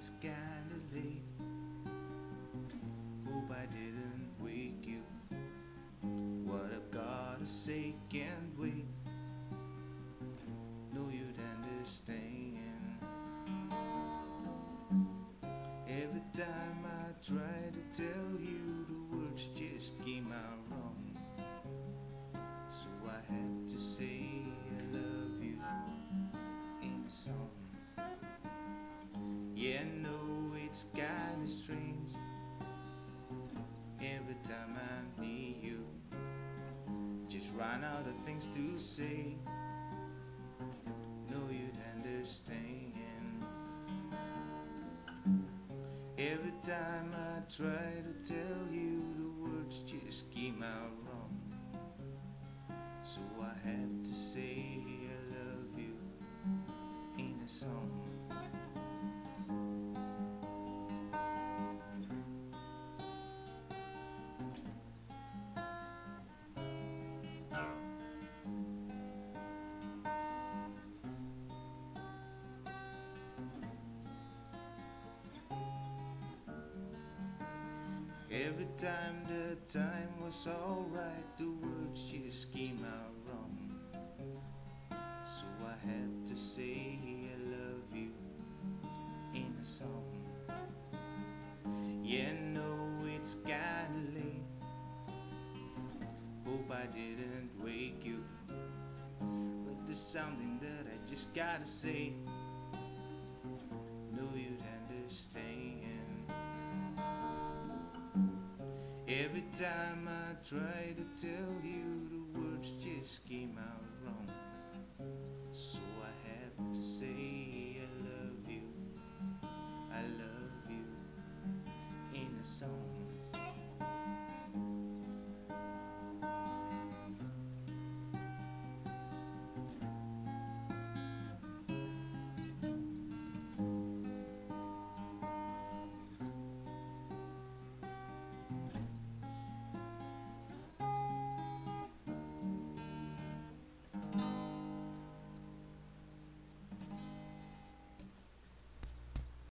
it's kinda late. Hope I didn't wake you. What I've gotta say can't wait. Know you'd understand. Every time I try to tell you, the words just came out wrong. Yeah, I know it's kinda strange. Every time I meet you, just run out of things to say. Know you'd understand. Every time I try to tell you, the words just came out wrong. So I had Every time the time was alright, the words just came out wrong. So I had to say I love you in a song. Yeah, no, it's kinda late. Hope I didn't wake you. But there's something that I just gotta say. Every time I try to tell you, the words just